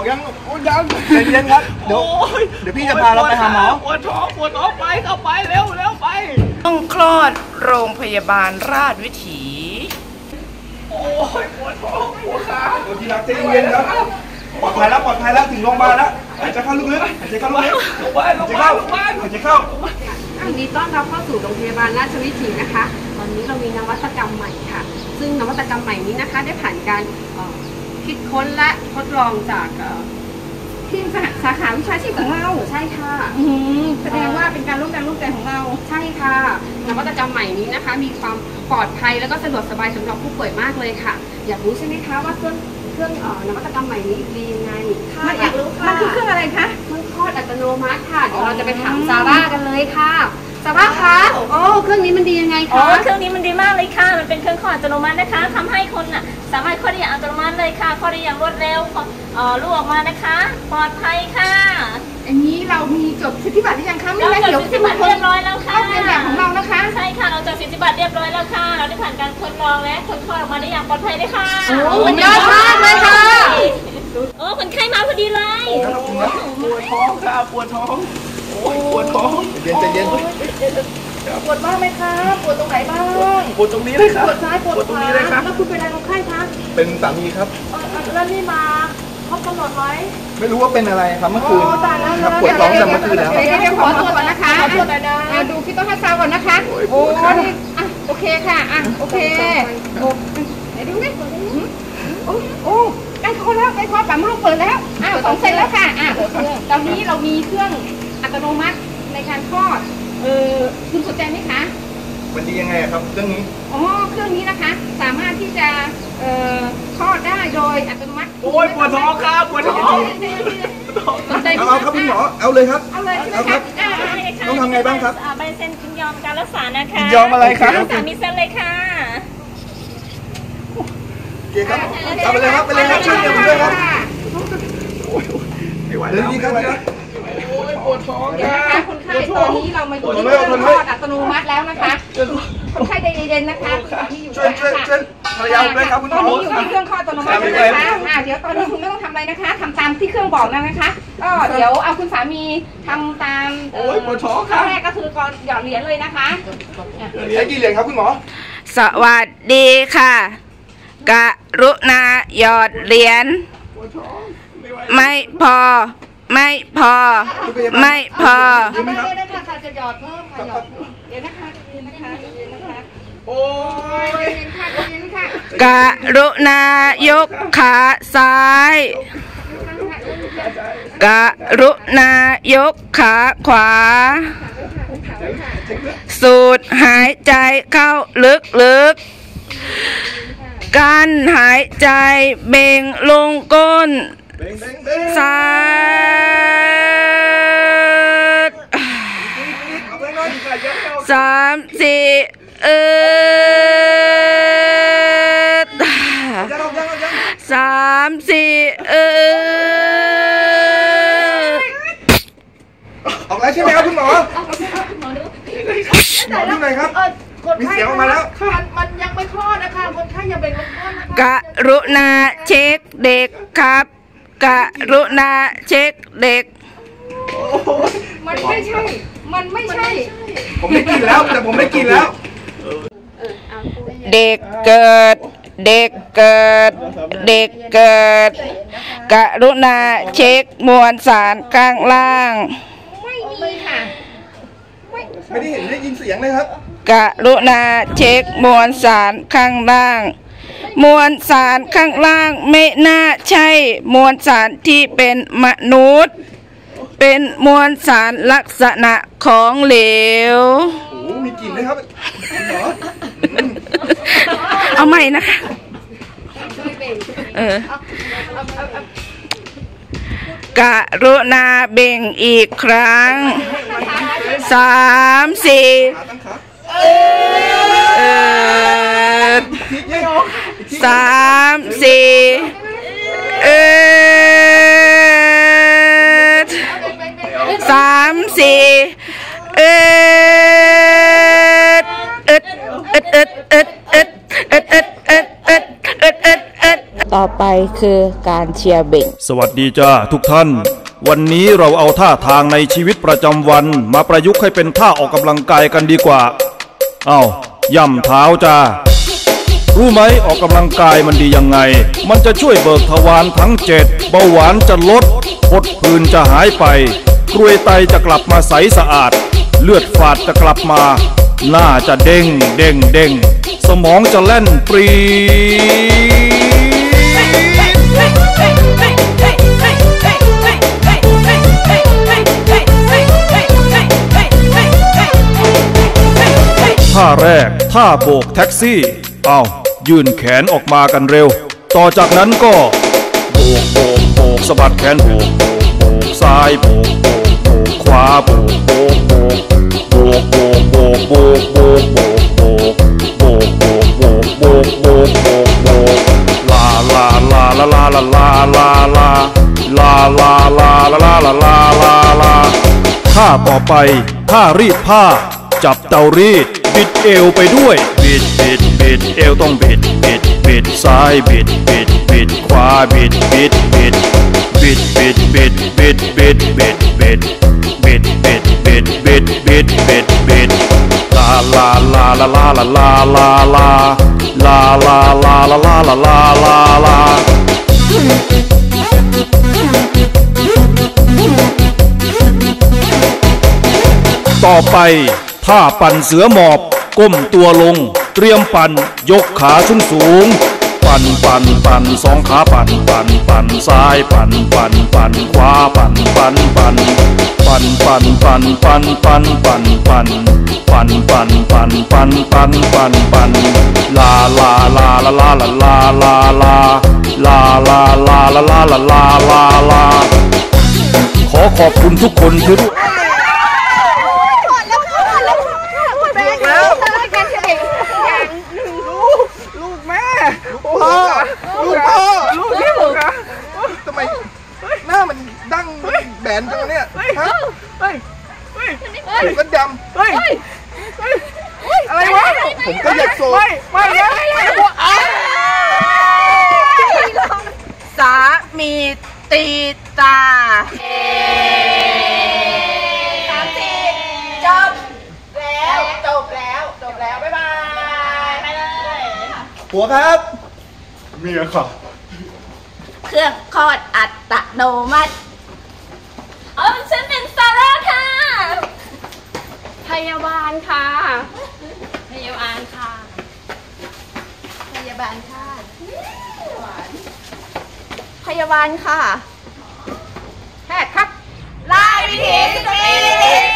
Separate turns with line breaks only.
อกยังโอ้ยังใจเย็นครับเดี๋ยวเดี๋ยวพี่จะพาเราไปหาหมอ
ปวดท้องปวดท้องไปเข้าไปเร็วเร็วไป
ห้องคลอดโรงพยาบาลราชวิถี
โอ้ยปวดท้องปวดขา
เดี๋ยวทีรักใจเย็นครับปลอดภัยแล้วปลอดภัยแล้วถึงโรงพยาบาลแล้วหายใจเข้าลึกๆหายใจเข้าลึก
ลงบ้าน
ๆ
ล
หาย
ง
ใจ
บ้า
เข้าน
ลงบ้าน
หายใจเข้า
ยินดีต้อนรับเข้าสู่โรงพยาบาลราชวิถีนะคะ ตอนนี้เรามีนวัตกรรมใหม่ค่ะ ซึ่งนวัตกรรมใหม่นี้นะคะ ได้ผ่านการเอ่อ คิดค้นและทดลองจากเอ่อทีมสาสาขาวิชาชีพของเราใช่ค่ะ
อืมแสดงว่าเป็นการร่วมแรงร่วมใจของเรา
ใช่ค่ะนวัตกรรมใหม่นี้นะคะ มีความปลอดภัยแล้วก็สะดวกสบายสำหรับผู้ป่วยมากเลยค่ะ อยากรู้ใช่ไหมคะว่าเครื่องเครื่องเอ่อนวัตกรรมใหม่นี้ดียังไง
ค่ะอยากรู้ค่ะ มันคือเครื่องอะไรคะ
เครื่องคลอดอัตโนมัติค่ะเดี๋ยวเราจะไปถามซาร่ากันเลยค่ะซาร่าคะโอ้เครื่องนี้มันดียังไง
อ๋อ
คะ
เครื่องนี้มันดีมากเลยค่ะ มันเป็นเครื่องคลอดอัตโนมัตินะคะทำให้คนน่ะ เลยค่ะคลอดได้อย่างรวดเร็วเอ่อลูกออกมานะคะ ปลอดภัยค่ะ
อันนี้เรามีจดสิทธิบัตรหรือยังคะไม่
เรา
งั้น
จด
เดี๋ยว
สิทธิบัตรเรียบร้อยแล้วค่ะ
เข้าเรียนแบบของเรานะคะ
ใช่ค่ะ เราจดสิทธิบัตรเรียบร้อยแล้วค่ะ เราได้ผ่านการทดลองและคนคลอดออกมาได้อย่างปลอดภัยเลยค่ะ
โอ้สุดยอดมากเลยค่ะ
โอ้คนไข้มาพอดีเลย
ปวดท้องค่ะปวดท้องโอ้ยปวดท้อง
ใจเย็นใจเย็น
ปวดบ้างไหมคะปวดตรงไหนบ้าง
ปวดตรงนี้เลยครับ
ปวดซ้ายปวด
ปวด
ข
ตรง
วา
นี้เลยครับ
แล้วคุณเป็นอะไรคนไข้คะ
เป็นสามีครับ
เอ่อแล้วนี่มาครบกำหนดไหม
ไม่รู้ว่าเป็นอะไรครับเมื่อคืน
โอ้ตายแล้ว
ครับปวดท้องแต่เมื่อคืนแล้ว
เดี๋ยวเดี๋ยวขอตรวจก่อนนะคะขอตรวจหน่อยนะอะดูพี่ต้องฮัสซาวก่อนนะคะโอ้นี่อะโอเคค่ะอะโอเคโอ้ไหนดูดิอืมโอ้โอ้ใกล้คลอดแล้วใกล้คลอดปั๊มลูกเปิดแล้วอ้าวสองเซนแล้วค่ะอะตอนนี้เรามีเครื่องอัตโนมัติในการคลอด เออคุณสนใจไหมคะ
มันดียังไงอะครับเรื่องนี้
อ๋อ เครื่องนี้นะคะ สามารถที่จะเอ่อคลอดได้โดยอัตโนมัติ
โอ้ยปวดท้องค่ะปวดท้อง
สนใจไหม
เอาเอาครับคุณหมอเอาเลยครับ
เอาเลยใช่ไหม
เอาครั
คะ
บ
อ่า
ได้เลยค่ะ
ต้องทำไงบ้างครับ
อ่าใบเซ็นยินยอมการรักษานะคะ
ยินยอมอะไรครับ
รักษามีเส้นเลยค่ะ
โอเคครับเอาไปเลยครับไปเลยครับช่วยเดี๋ยวผมด้วยครับ
ไม่ไหว
เดี๋
แล้
ยว
ว
นี้ครับที่รัก
โอ้ยปว ดท้อง
เดี๋ยว
ค่ะ
นะคะคนไข้ตอนนี้เรามาอยู่ที่
ทน
เค
ไว้
รื่อง
ทน
ค
ไว้
ลอดอัตโนมัติแล้วนะคะคนไข้ใจเย็นๆนะคะที่อยู่
ช่วยช่วยช่วยภรรยาผมด้วยครับคุณห
ต
ม
อน
อ
นี้อยู่ที่เครื่องคลอดอัตโนมัติแล้วนะคะอ่าเดี๋ยวตอนนี้คุณไม่ต้องทำอะไรนะคะทำตามที่เครื่องบอกนะนะคะก็เดี๋ยวเอาคุณสามีทำตาม
โอ้ยปวดท้อง
ข้อ
ค่ะ
แรกก็คือก่อนหยอดเหรียญเลยนะคะ
ใช้กี่เหรียญครับคุณหมอ
สวัสดีค่ะ กรุณาหยอดเหรียญ
ปวดท้องไม่ไหว
ไม่พอ ไม่พอ ไม่พอ
เอาไปเลยนะคะค่ะจะหยอดเพิ่มค่ะหยอดเพิ่มเดี๋ยวนะคะเดี๋ยวนะคะเดี๋ยวนะคะ
โอ้ย
เย็นค่ะเย็นค่ะ
กรุณายกขาซ้ายกรุณายกขาขวา สูดหายใจเข้าลึกๆกั้นหายใจเบ่งลงก้น
เบ่งเบ่งเบ่ง
ซ้าย สามสี่เอิด
ยังเอายังเอายัง
สามสี่เอิด
ออกแล้วใช่ไหมครับคุณหมอหมอที่ไหนครับ
คน
มี
ไข้
เสียงออกมาแล้ว
มันมันยังไม่คลอดนะคะคนไข้ยังเป็นลมคลอดนะคะ
กรุณาเช็คเด็กครับกรุณาเช็คเด็ก
มันไม่ใช่ มันไม่ใช่
ผมได้กินแล้ว แต่ผมได้กินแล้ว
เด็กเกิด เด็กเกิด เด็กเกิด กรุณาเช็คมวลสารข้างล่าง
ไม่มีค่ะ
ไม่ได้เห็นได้ยินเสียงเลยครับ
กรุณาเช็คมวลสารข้างล่าง มวลสารข้างล่างไม่น่าใช่ มวลสารที่เป็นมนุษย์ เป็นมวลสารลักษณะของเหลว
โอ้โหมีกลิ่นด้วยครับคุณหมอ
เอาใหม่นะคะ เออกรุณาเบ่งอีกครั้ง สามสี่
ขาตั้งขา
เออ
ทีเย้อีกที
สามสี่เออ สามสี่เออเอ็ดเอ็ดเอ็ดเอ็ดเอ็ดเอ็ดเอ็ดเอ็ดเอ็ดเอ็ดเอ็ด
ตอน
ต่อไปคือการเชียร์เบ่ง
สวัสดีจ้าทุกท่าน วันนี้เราเอาท่าทางในชีวิตประจำวัน มาประยุกต์ให้เป็นท่าออกกำลังกายกันดีกว่า เอา้าย่ำเท้าจ้ารู้ไหมออกกำลังกายมันดียังไง มันจะช่วยเบิกทวารทั้งเจ็ดเบาหวานจะลดพดผื่นจะหายไป กรวยไตจะกลับมาใสสะอาด เลือดฝาดจะกลับมา หน้าจะเด้งเด้งเด้งสมองจะแล่นปรีท่าแรกท่าโบกแท็กซี่ เอายื่นแขนออกมากันเร็ว ต่อจากนั้นก็ โบกโบกโบกสะบัดแขนโบกโบกโบกซ้ายโบก โบโบกขวาโบโบโบโบโบโบโบโบโบโบโบโบโบโบโบลาลาลาลาลาลาลาลาลาลาลาลาลาลาลาลาลาลาท่าต่อไปท่ารีดผ้า จับเตารีดบิดเอวไปด้วย บิดบิดบิดเอวต้องบิดบิดบิดซ้ายบิดบิดบิดขวาบิดบิดบิดบิดบิดบิดบิดบิดบิดบิดบิด ลาลาลาลาลาลาลาลาลาลาลาลาลาลาลาต่อไปท่าปั่นเสือหมอบ ก้มตัวลง เตรียมปั่น ยกขาสูงสูง ปั่นปั่นปั่นสองขาปั่นปั่นปั่นซ้ายปั่นปั่นปั่นขวาปั่นปั่นปั่นปั่นปั่นปั่นปั่นปั่นปั่นปั่นปั่นปั่นปั่นปั่นปั่นปั่นปั่นลาลาลาลาลาลาลาลาลาลาลาลาลาลาลาลาลาลาขอขอบคุณทุกคนที่รู้
ลูกแม่พ่อลูกพ่อลูกนี่ผมคะทำไมหน้ามันดั้งแบนจังวะเนี่ยฮะเฮ้ยเฮ้ยผ มก็ดำเฮ้ยอะไรวะผมก็อยากโซไม่ไม่ไม่ไม่
สามีตีตา
หัวครับเมียค่ะ
เครื่องคลอดอัตโนมัติ พยาบาลค่ะ
พยาบาลค่ะ
พยาบาลค่ะ
พยาบาลค่ะ แพทย์ครับลายวิถีสตรี